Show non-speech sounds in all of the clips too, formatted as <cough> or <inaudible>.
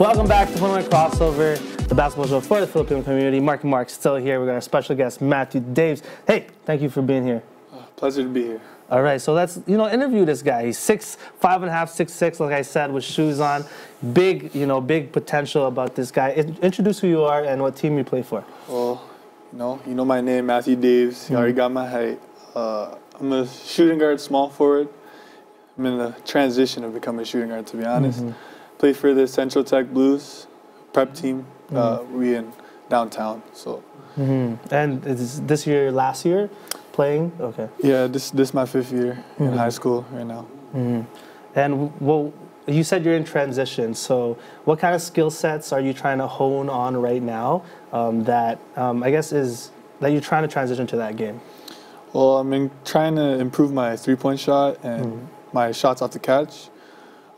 Welcome back to Pinoy Crossover, the basketball show for the Filipino community. Mark and Mark still here. We got our special guest, Matthew Daves. Hey, thank you for being here. Uh, pleasure to be here. All right, so let's you know interview this guy. He's six, five and a half, six six, like I said, with shoes on. Big, you know, big potential about this guy. In- introduce who you are and what team you play for. Well, you know, you know my name, Matthew Daves. You already mm-hmm. got my height. Uh, I'm a shooting guard, small forward. I'm in the transition of becoming a shooting guard, to be honest. Mm-hmm. Play for the Central Tech Blues prep team. Uh, we in downtown. So And is this year, last year, playing? Okay. yeah, this this my fifth year in high school right now. And well, you said you're in transition. So, what kind of skill sets are you trying to hone on right now? Um, that um, I guess is that you're trying to transition to that game. Well, I'm in, trying to improve my three point shot and my shots off the catch.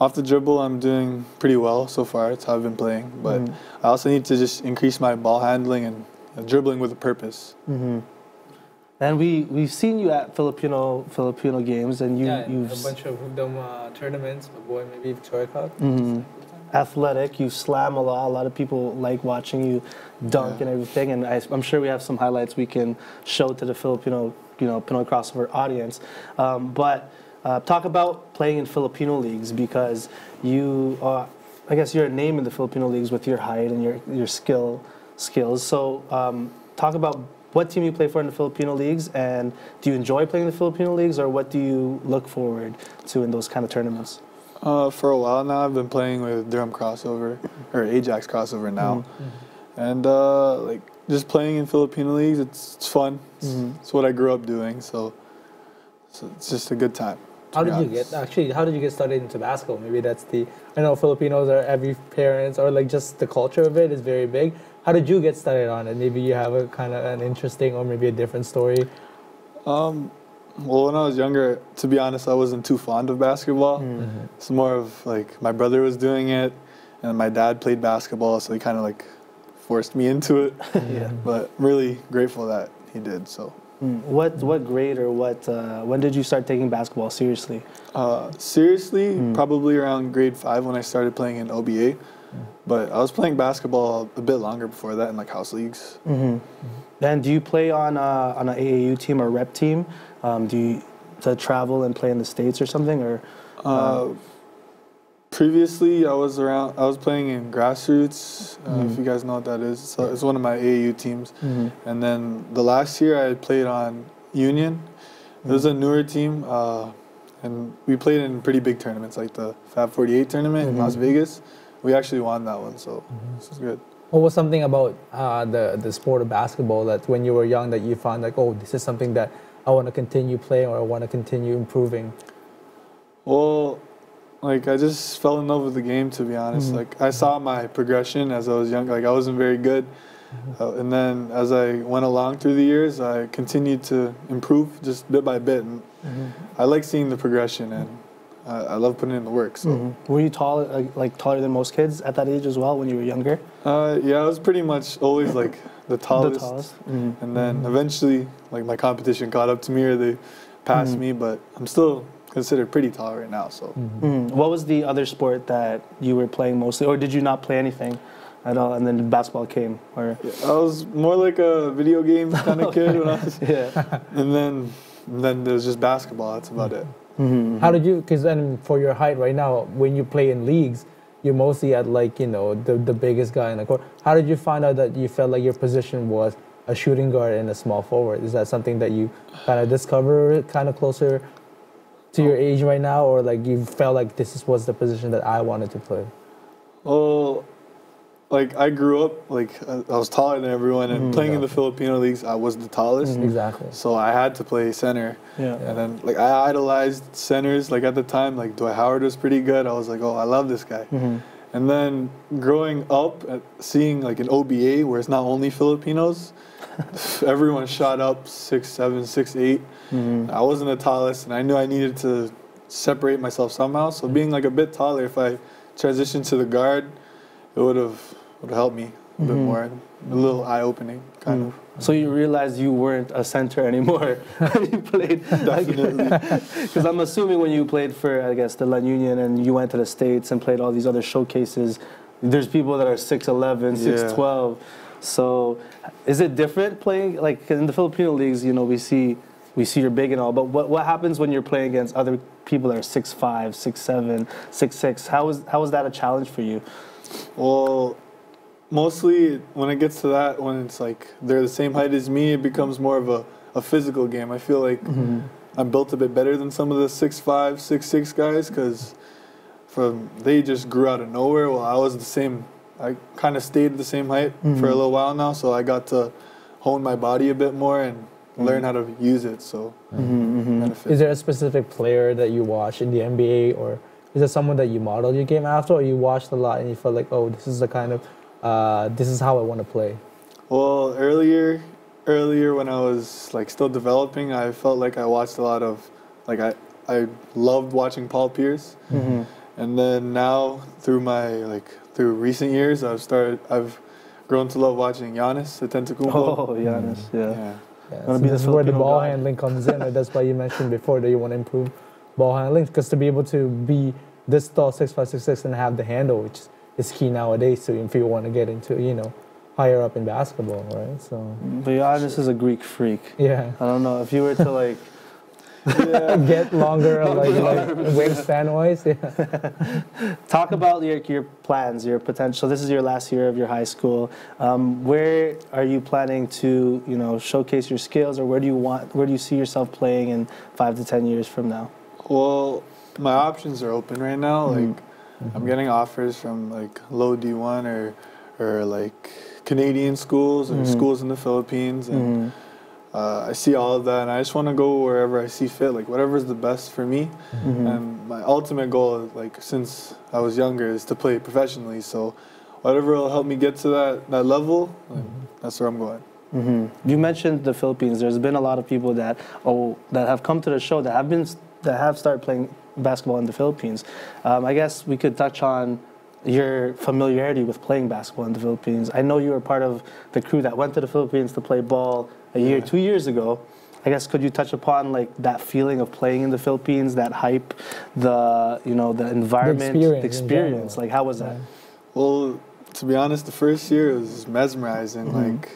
Off the dribble, I'm doing pretty well so far. It's how I've been playing. But I also need to just increase my ball handling and uh, dribbling with a purpose. And we we've seen you at Filipino Filipino games, and you yeah, you've a bunch of hoopdom uh, tournaments. My boy, maybe Victoria Cup. Mm-hmm. athletic. You slam a lot. A lot of people like watching you dunk Yeah. and everything. And I, I'm sure we have some highlights we can show to the Filipino, you know, Pinoy crossover audience. Um, but uh, talk about playing in Filipino leagues because you, are, I guess, you're a name in the Filipino leagues with your height and your your skill skills. So um, talk about. What team you play for in the Filipino leagues, and do you enjoy playing the Filipino leagues, or what do you look forward to in those kind of tournaments? Uh, for a while now, I've been playing with Durham crossover or Ajax crossover now, and uh, like just playing in Filipino leagues. It's, it's fun. It's, it's what I grew up doing, so, so it's just a good time. How did you get actually? How did you get started in basketball? Maybe that's the. I know Filipinos are every parents or like just the culture of it is very big. How did you get started on it? Maybe you have a kind of an interesting or maybe a different story. Um, well, when I was younger, to be honest, I wasn't too fond of basketball. It's more of like my brother was doing it, and my dad played basketball, so he kind of like forced me into it. <laughs> Yeah. But really grateful that he did. So, Mm. What what grade or what uh, when did you start taking basketball seriously? uh, seriously, probably around grade five when I started playing in OBA. But I was playing basketball a bit longer before that in like house leagues. Then do you play on uh, on an AAU team or rep team? Um, do you to travel and play in the states or something or? Uh, previously, I was around. I was playing in grassroots. Uh, If you guys know what that is, so it's one of my AAU teams. And then the last year, I played on Union. It was a newer team, uh, and we played in pretty big tournaments like the Fab 48 tournament in Las Vegas. We actually won that one, so this is good. What was something about uh, the the sport of basketball that when you were young that you found like oh this is something that I want to continue playing or I want to continue improving? Well, like I just fell in love with the game to be honest. Like I saw my progression as I was young. Like I wasn't very good, uh, and then as I went along through the years, I continued to improve just bit by bit. And I like seeing the progression, and I, I love putting in the work. So Were you tall like, like taller than most kids at that age as well when you were younger? uh, yeah, I was pretty much always like <laughs> the tallest. The tallest. Mhm. And then eventually, like my competition caught up to me, or they passed me. But I'm still considered pretty tall right now. So. Mhm. What was the other sport that you were playing mostly, or did you not play anything at all? And then basketball came, or I was more like a video game kind of <laughs> kid when I was, yeah. <laughs> and then and then there's just basketball. That's about it. Mm-hmm. Mm-hmm. How did you? Because then for your height right now, when you play in leagues, you're mostly at like you know the the biggest guy in the court. How did you find out that you felt like your position was a shooting guard and a small forward? Is that something that you kind of discover kind of closer to your age right now, or like you felt like this is, was the position that I wanted to play? Well, like I grew up like I I was taller than everyone, and mm-hmm. playing in the Filipino leagues, I was the tallest. Mm-hmm. Exactly. So I had to play center. Yeah. And then like I idolized centers. Like at the time, like Dwight Howard was pretty good. I was like, oh, I love this guy. Mm-hmm. And then growing up, uh, seeing like an OBA where it's not only Filipinos, <laughs> everyone shot up six, seven, six, eight. Mm-hmm. I wasn't the tallest, and I knew I needed to separate myself somehow. So being like a bit taller, if I transitioned to the guard, it would have would me a bit mm-hmm. more, a little eye opening, kind mm. of. So you realized you weren't a center anymore <laughs> when you played. <laughs> Definitely. Because I'm assuming when you played for, I guess, the La Union and you went to the States and played all these other showcases, there's people that are 6'11, Yeah. 6'12. So is it different playing like in the Filipino leagues? You know, we see we see you're big and all, but what what happens when you're playing against other people that are 6'5, 6'7, 6'6? How is how is that a challenge for you? Well, mostly when it gets to that, when it's like they're the same height as me, it becomes more of a, a physical game. I feel like mm-hmm. I'm built a bit better than some of the six five, six six guys because from they just grew out of nowhere. Well, I was the same. I kind of stayed the same height for a mm-hmm. little while now, so I got to hone my body a bit more and mm-hmm. learn how to use it. So mm-hmm, kinda fit. Is there a specific player that you watch in the NBA, or is there someone that you model your game after, or you watched a lot and you felt like, oh, this is the kind of, uh, this is how I want to play? Well, earlier, earlier when I was like still developing, I felt like I watched a lot of, like I, I loved watching Paul Pierce, and then now through my like through recent years, I've started, I've grown to love watching Giannis Antetokounmpo. Oh, Giannis, mm. yeah. Yeah. Yeah, Wanna so be this is where the ball God. handling comes in, and that's why you mentioned before that you want to improve ball handling, because to be able to be this tall, six five, six six, and have the handle, which is key nowadays. So if you want to get into, you know, higher up in basketball, right? So mm. But Giannis is a Greek freak. yeah, I don't know if you were to like <laughs> get longer, like, like wingspan wise. Yeah. <laughs> Talk about your, your plans, your potential. This is your last year of your high school. Um, where are you planning to, you know, showcase your skills, or where do you want, where do you see yourself playing in five to ten years from now? Well, my options are open right now. Mm-hmm. Like, I'm mm-hmm. getting offers from like low D1 or, or like Canadian schools or mm-hmm. schools in the Philippines, and uh, I see all of that, and I just want to go wherever I see fit, like whatever's the best for me. And my ultimate goal, like since I was younger, is to play professionally. So, whatever will help me get to that that level, like, that's where I'm going. hmm You mentioned the Philippines. There's been a lot of people that oh that have come to the show that have been that have started playing basketball in the Philippines. Um, I guess we could touch on your familiarity with playing basketball in the Philippines. I know you were part of the crew that went to the Philippines to play ball a year, Yeah. two years ago. I guess could you touch upon like that feeling of playing in the Philippines, that hype, the you know the environment, experience in experience. Like how was that? Well, to be honest, the first year was mesmerizing. Mm-hmm. Like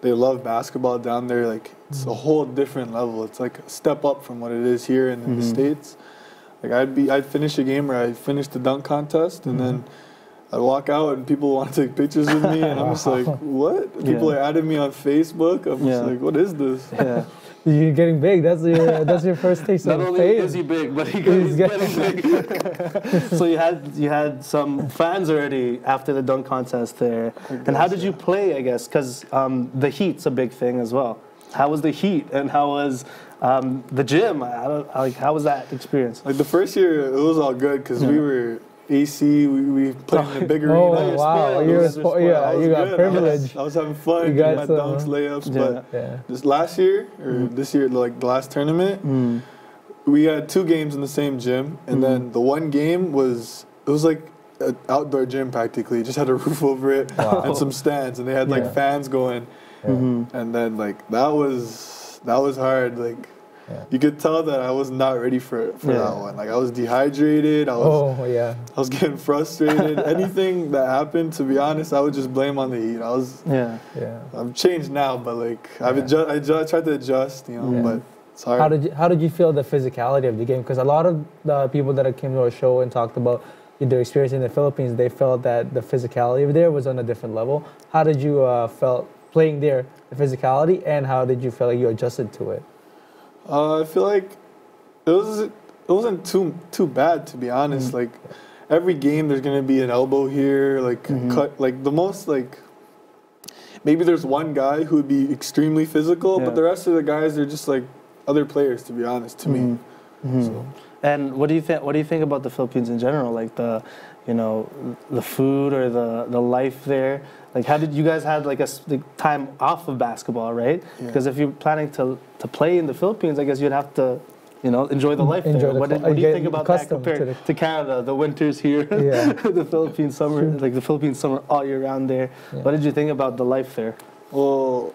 they love basketball down there. Like it's a mm-hmm. whole different level. It's like a step up from what it is here in, the mm-hmm. states. Like I'd be, I'd finish a game or I'd finish the dunk contest, and then I'd walk out and people want to take pictures with me, and I'm just like, <laughs> what? People Yeah. are adding me on Facebook. I'm Yeah. just like, what is this? <laughs> Yeah. You're getting big. That's your that's your first taste Not of only fame. is he big, but he <laughs> He's he's getting big. so you had you had some fans already after the dunk contest there. And how guess, did you play? I guess because um, the heat's a big thing as well. How was the heat and how was um, the gym? I don't, like how was that experience? Like the first year, it was all good because we were AC. We, we played in the bigger. <laughs> Oh arena. you're wow, spoiled. you're You're spo- yeah, I was you got good. I privilege. was, I was having fun, You got my some, dunks, layups. Yeah. But Yeah. this last year, or this year, like the last tournament, Mm. we had two games in the same gym, and then the one game was it was like an outdoor gym practically. It just had a <laughs> roof over it Wow. and some stands, and they had Yeah. like fans going, Mhm. and then like that was that was hard. Like Yeah. you could tell that I was not ready for for Yeah. that one. Like I was dehydrated. I was. Oh yeah. I was getting frustrated. <laughs> Anything that happened, to be honest, I would just blame on the heat. I was, Yeah. Yeah. I'm changed now, but like I've Yeah. adjust, I, adjust, tried to adjust, you know, Yeah. but it's hard. How did you, how did you feel the physicality of the game? Because a lot of the people that came to our show and talked about their experience in the Philippines, they felt that the physicality over there was on a different level. How did you uh, felt playing there, the physicality, and how did you feel like you adjusted to it? Uh, I feel like it was it wasn't too too bad to be honest. Mm. Like every game, there's gonna be an elbow here, like mm-hmm. cut. Like the most like maybe there's one guy who would be extremely physical, Yeah. but the rest of the guys they're just like other players. To be honest, to me. Mm-hmm. Mm-hmm. So, And what do you think? What do you think about the Philippines in general? Like the, you know, the food or the the life there. Like, how did you guys had like a like, time off of basketball, right? Yeah. Because if you're planning to to play in the Philippines, I guess you'd have to, you know, enjoy the life Enjoy there. the what, cl- did- what do you get think about that accustomed to compared the- to, Canada? The winters here, <laughs> Yeah. the Philippine summer, like the Philippine summer all year round there. Yeah. What did you think about the life there? Well,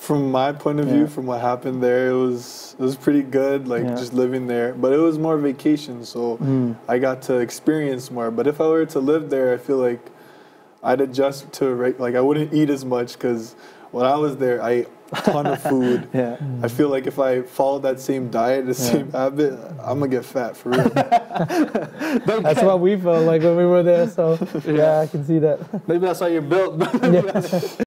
from my point of view, Yeah. from what happened there, it was it was pretty good. Like Yeah. just living there, but it was more vacation, so Mm. I got to experience more. But if I were to live there, I feel like I'd adjust to re- like I wouldn't eat as much because when I was there, I ate a ton of food. <laughs> Yeah. I feel like if I followed that same diet, the same habit, I'm gonna get fat for real. <laughs> That's what we felt like when we were there. So <laughs> yeah, I can see that. Maybe that's how you're built.